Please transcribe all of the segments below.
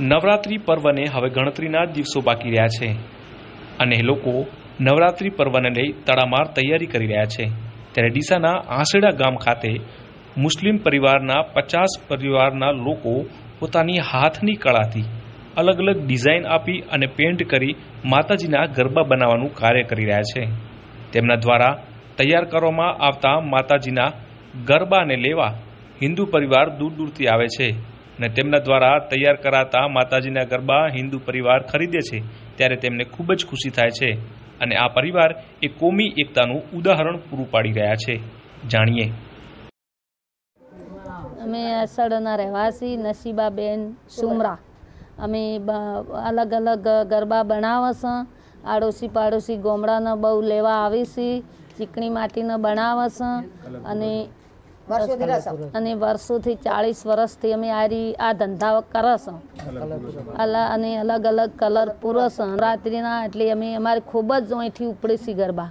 નવરાત્રિ પર્વને હવે ગણતરીના દિવસો બાકી રહ્યા છે. અને લોકો નવરાત્રિ પર્વને લઈ તડામાર તૈયારી કરી રહ્યા છે. ત્યારે ડીસાના આંસેડા ગામ ખાતે મુસ્લિમ પરિવારના પચાસ પરિવારના લોકો પોતાની હાથની કળાથી અલગ અલગ ડિઝાઇન આપી અને પેન્ટ કરી માતાજીના ગરબા બનાવવાનું કાર્ય કરી રહ્યા છે. તેમના દ્વારા તૈયાર કરવામાં આવતા માતાજીના ગરબાને લેવા હિન્દુ પરિવાર દૂર દૂરથી આવે છે. અને તેમના દ્વારા તૈયાર કરાતા માતાજીના ગરબા હિન્દુ પરિવાર ખરીદે છે, ત્યારે તેમને ખૂબ જ ખુશી થાય છે અને આ પરિવાર એ કોમી એકતાનું ઉદાહરણ પૂરું પાડી રહ્યા છે. જાણીએ. અમે અસડના રહેવાસી નસીબાબેન સુમરા. અમે અલગ અલગ ગરબા બનાવે આડોશી પાડોશી ગોમડાને બહુ લેવા આવી છે ચીકણી માટીને બનાવે અને અને વર્ષોથી ચાળીસ વર્ષથી અમે આ આ ધંધા કરે છે. અને અલગ અલગ કલર પૂરો છે. રાત્રિના એટલે અમે અમારે ખૂબ જ અહીંથી ઉપડે છે ગરબા.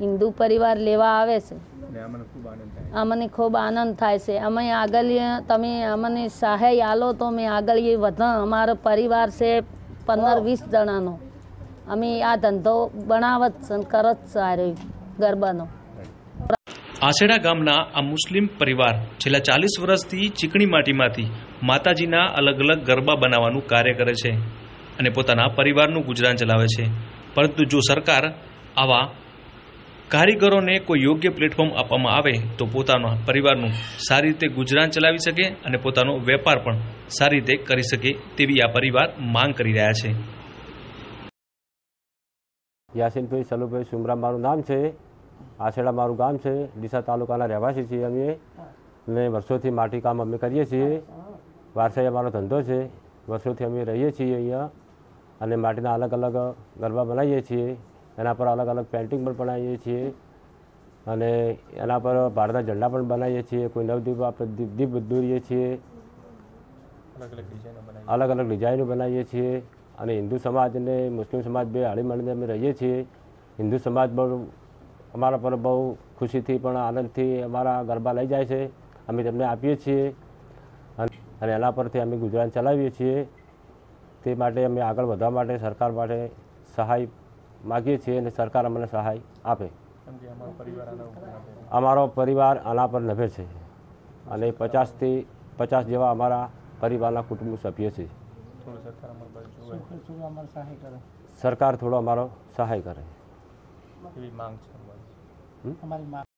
હિન્દુ પરિવાર લેવા આવે. છે. અમને ખૂબ આનંદ થાય. છે. અમે આગળ તમે અમને સહાય આલો તો અમે આગળ એ વધા. અમારો પરિવાર છે પંદર વીસ જણાનો. અમે આ ધંધો બનાવત છે કરત રહ્યો ગરબાનો. આસેડા ગામના આ મુસ્લિમ પરિવાર છેલ્લા ચાલીસ વર્ષથી ચીકણી માટીમાંથી માતાજીના અલગ અલગ ગરબા બનાવવાનું કાર્ય કરે છે અને પોતાના પરિવારનું ગુજરાન ચલાવે છે. પરંતુ જો સરકાર આવા કારીગરોને કોઈ યોગ્ય પ્લેટફોર્મ આપવામાં આવે તો પોતાના પરિવારનું સારી રીતે ગુજરાન ચલાવી શકે અને પોતાનો વેપાર પણ સારી રીતે કરી શકે તેવી આ પરિવાર માંગ કરી રહ્યા છે. યાસીનભાઈ, સલુભાઈ સુમરા મારું નામ છે. આછેડા મારું ગામ છે ડીસા તાલુકાના રહેવાસી છીએ અમે. ને વર્ષોથી માટી કામ અમે કરીએ છીએ. વારસાઈ અમારો ધંધો છે. વર્ષોથી અમે રહીએ છીએ અહીંયા અને માટીના અલગ અલગ ગરબા બનાવીએ છીએ. એના પર અલગ અલગ પેઇન્ટિંગ પણ બનાવીએ છીએ. અને એના પર ભારતના ઝંડા પણ બનાવીએ છીએ. કોઈ નવદીપ આપણે દીપ દીપ દોરીએ છીએ. અલગ અલગ ડિઝાઇનો બનાવીએ છીએ. અને હિન્દુ સમાજ અને મુસ્લિમ સમાજ બે હળી મળીને અમે રહીએ છીએ. હિન્દુ સમાજ બહુ અમારા પર બહુ ખુશીથી પણ આનંદથી અમારા ગરબા લઈ જાય છે. અમે તેમને આપીએ છીએ. અને એના પરથી અમે ગુજરાન ચલાવીએ છીએ. તે માટે અમે આગળ વધવા માટે સરકાર માટે સહાય માગીએ છીએ અને સરકાર અમને સહાય આપે. અમારો પરિવાર આના પર નભે છે. અને પચાસથી પચાસ જેવા અમારા પરિવારના કુટુંબ સભ્ય છે. સરકાર થોડો અમારો સહાય કરે. એવી માંગ છે અમારી અમારી માંગ